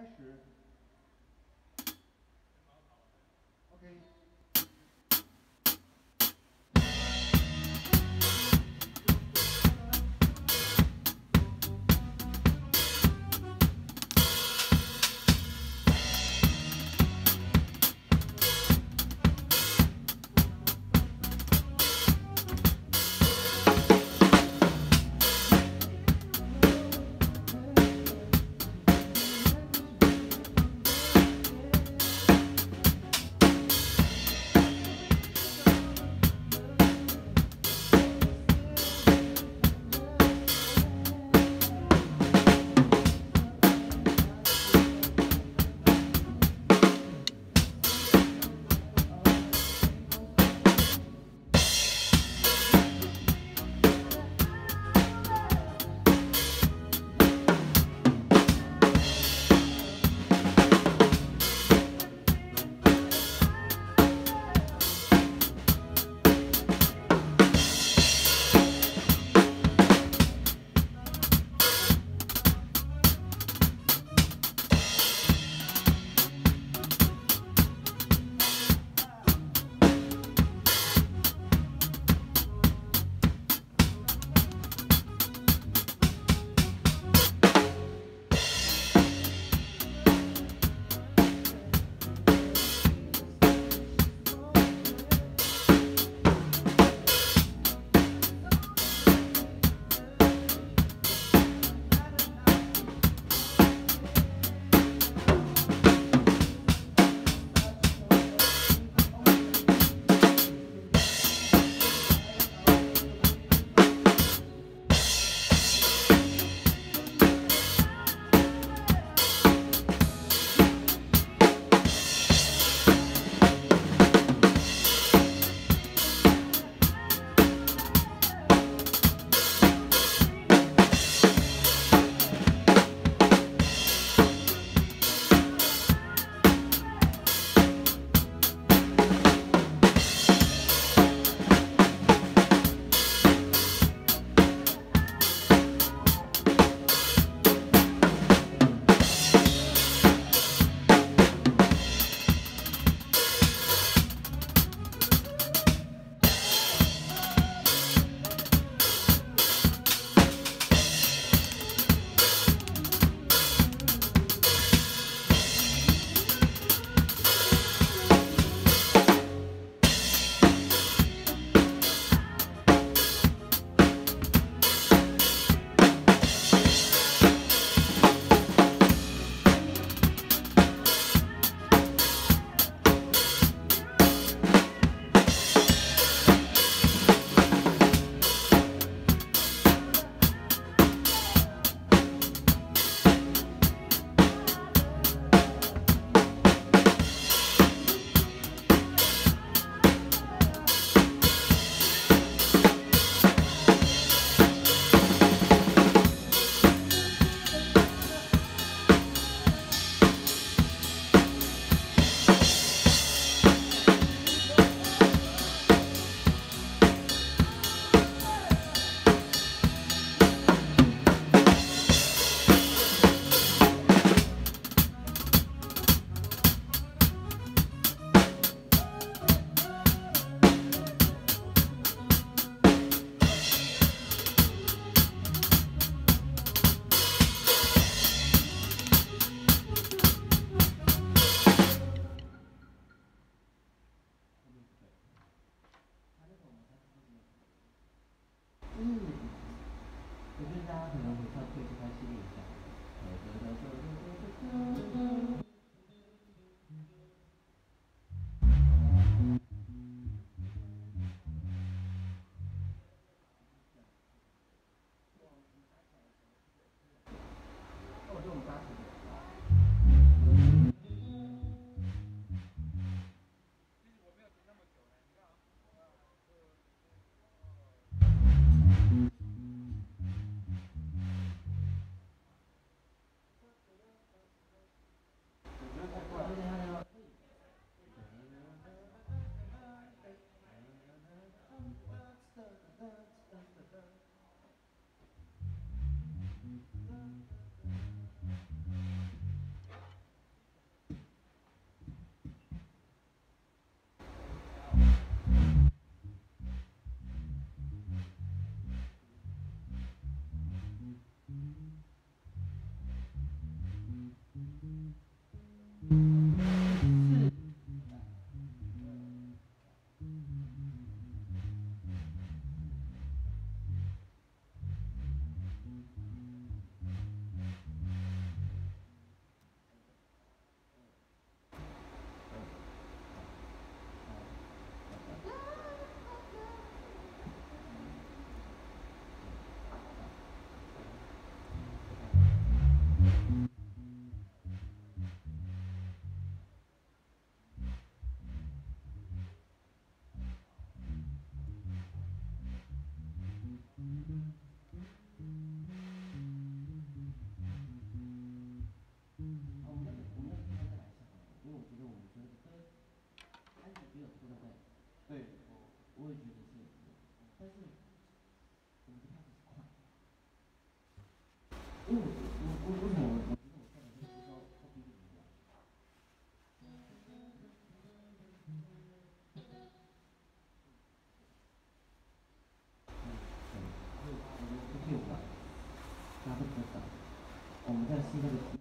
开始。我觉得大家可能回到最初开心练一下，呃，得得得得。他不可少我们在现在的。